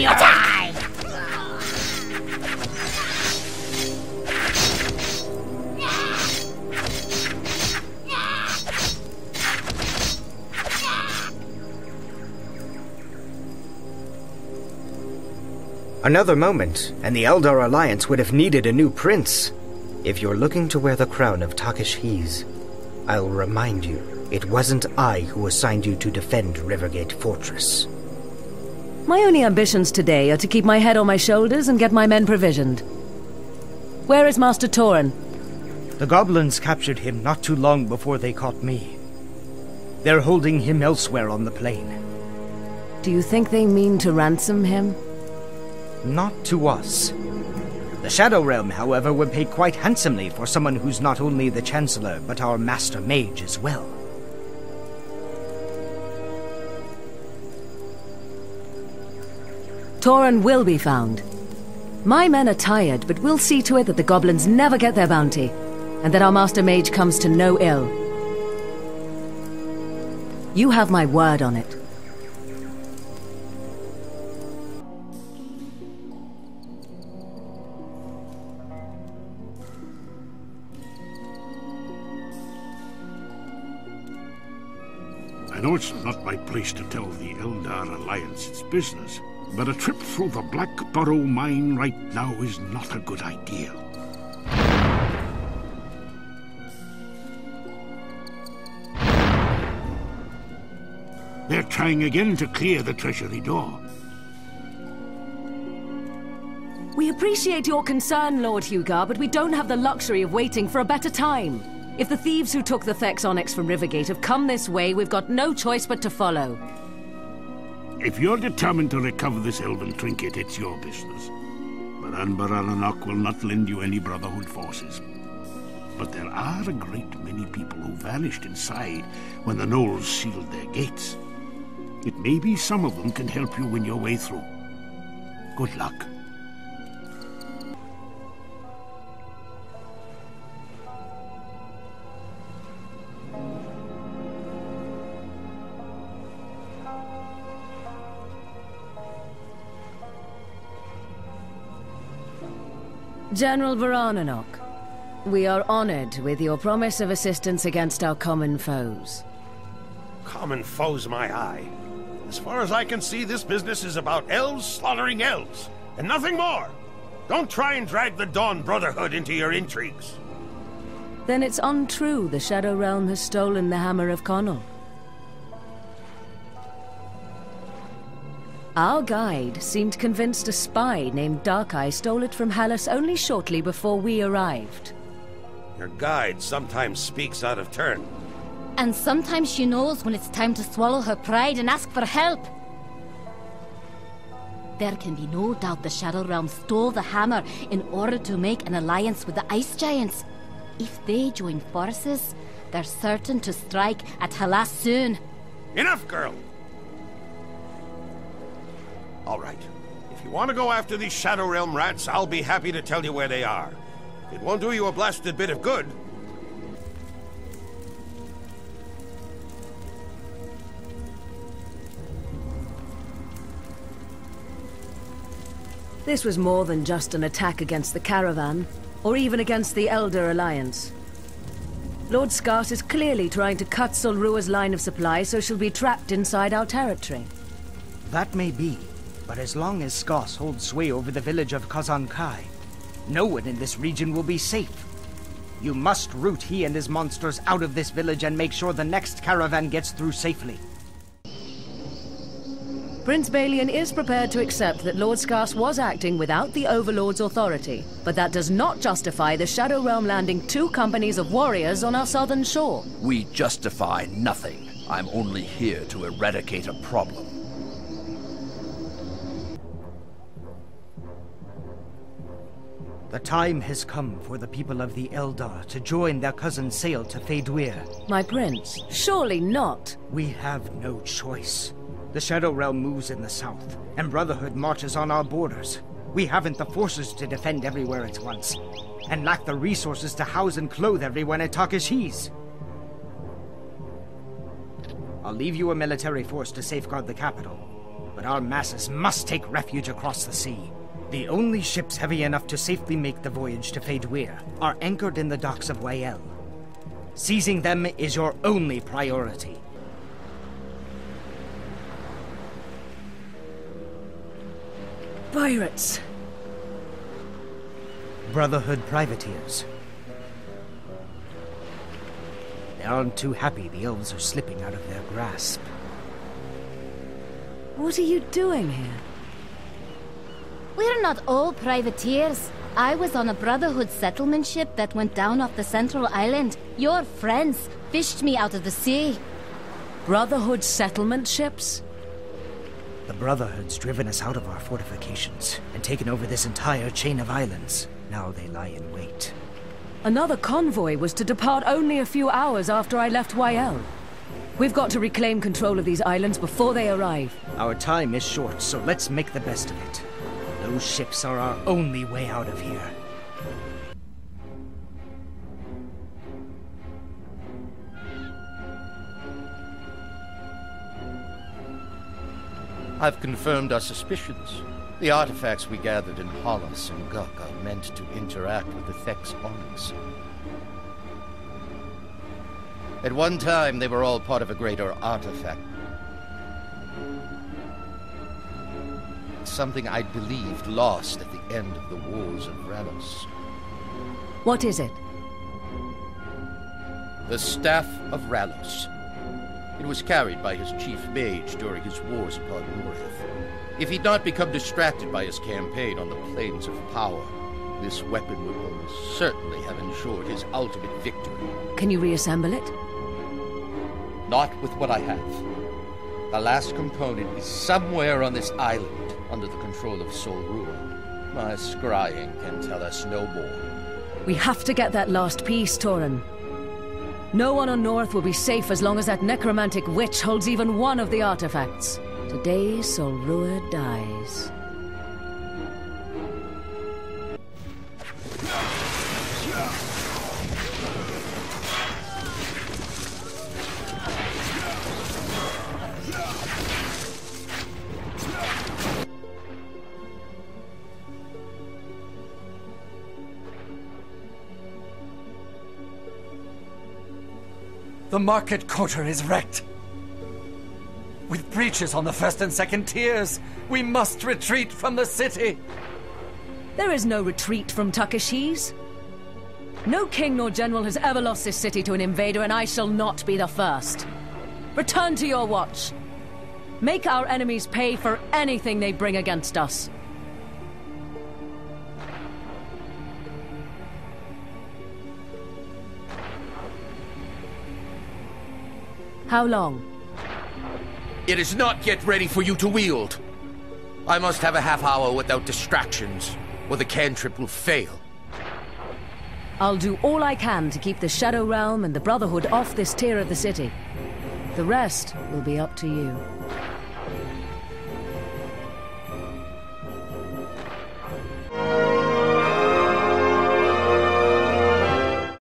Your time! Another moment, and the Eldar Alliance would have needed a new prince. If you're looking to wear the crown of Takish-Hiz, I'll remind you, it wasn't I who assigned you to defend Rivergate Fortress. My only ambitions today are to keep my head on my shoulders and get my men provisioned. Where is Master Torin? The goblins captured him not too long before they caught me. They're holding him elsewhere on the plain. Do you think they mean to ransom him? Not to us. The Shadow Realm, however, would pay quite handsomely for someone who's not only the Chancellor, but our Master Mage as well. Torin will be found. My men are tired, but we'll see to it that the goblins never get their bounty, and that our Master Mage comes to no ill. You have my word on it. I know it's not my place to tell the Eldar Alliance its business, but a trip through the Blackburrow mine right now is not a good idea. They're trying again to clear the treasury door. We appreciate your concern, Lord Hugar, but we don't have the luxury of waiting for a better time. If the thieves who took the Thex Onyx from Rivergate have come this way, we've got no choice but to follow. If you're determined to recover this elven trinket, it's your business. But Anbar will not lend you any Brotherhood forces. But there are a great many people who vanished inside when the Gnolls sealed their gates. It may be some of them can help you win your way through. Good luck. General Varananok, we are honored with your promise of assistance against our common foes. Common foes, my eye. As far as I can see, this business is about elves slaughtering elves, and nothing more. Don't try and drag the Dawn Brotherhood into your intrigues. Then it's untrue the Shadow Realm has stolen the Hammer of Connell. Our guide seemed convinced a spy named Darkeye stole it from Halas only shortly before we arrived. Your guide sometimes speaks out of turn. And sometimes she knows when it's time to swallow her pride and ask for help. There can be no doubt the Shadow Realm stole the hammer in order to make an alliance with the Ice Giants. If they join forces, they're certain to strike at Halas soon. Enough, girl! All right. If you want to go after these Shadow Realm rats, I'll be happy to tell you where they are. It won't do you a blasted bit of good. This was more than just an attack against the caravan, or even against the Elder Alliance. Lord Skart is clearly trying to cut Solrua's line of supply so she'll be trapped inside our territory. That may be, but as long as Skos holds sway over the village of Kazankai, no one in this region will be safe. You must root he and his monsters out of this village and make sure the next caravan gets through safely. Prince Balian is prepared to accept that Lord Skars was acting without the Overlord's authority, but that does not justify the Shadow Realm landing two companies of warriors on our southern shore. We justify nothing. I'm only here to eradicate a problem. The time has come for the people of the Eldar to join their cousin Sail to Faydwer. My prince, surely not. We have no choice. The Shadow Realm moves in the south, and Brotherhood marches on our borders. We haven't the forces to defend everywhere at once, and lack the resources to house and clothe everyone at Takish-Hiz. I'll leave you a military force to safeguard the capital, but our masses must take refuge across the sea. The only ships heavy enough to safely make the voyage to Faydwer are anchored in the docks of Wael. Seizing them is your only priority. Pirates. Brotherhood privateers. They aren't too happy the elves are slipping out of their grasp. What are you doing here? We're not all privateers. I was on a Brotherhood settlement ship that went down off the central island. Your friends fished me out of the sea. Brotherhood settlement ships? The Brotherhood's driven us out of our fortifications and taken over this entire chain of islands. Now they lie in wait. Another convoy was to depart only a few hours after I left YL. We've got to reclaim control of these islands before they arrive. Our time is short, so let's make the best of it. Those ships are our only way out of here. I've confirmed our suspicions. The artifacts we gathered in Halas and Guk are meant to interact with the Thex Onyx. At one time, they were all part of a greater artifact. Something I believed lost at the end of the Wars of Rallos. What is it? The Staff of Rallos. It was carried by his chief mage during his wars upon Norrath. If he'd not become distracted by his campaign on the plains of power, this weapon would almost certainly have ensured his ultimate victory. Can you reassemble it? Not with what I have. The last component is somewhere on this island, under the control of Sol Rua. My scrying can tell us no more. We have to get that last piece, Torin. No one on Norrath will be safe as long as that necromantic witch holds even one of the artifacts. Today, Sol Rua dies. The market quarter is wrecked. With breaches on the first and second tiers, we must retreat from the city. There is no retreat from Takeshi's. No king nor general has ever lost this city to an invader, and I shall not be the first. Return to your watch. Make our enemies pay for anything they bring against us. How long? It is not yet ready for you to wield. I must have a half hour without distractions, or the cantrip will fail. I'll do all I can to keep the Shadow Realm and the Brotherhood off this tier of the city. The rest will be up to you.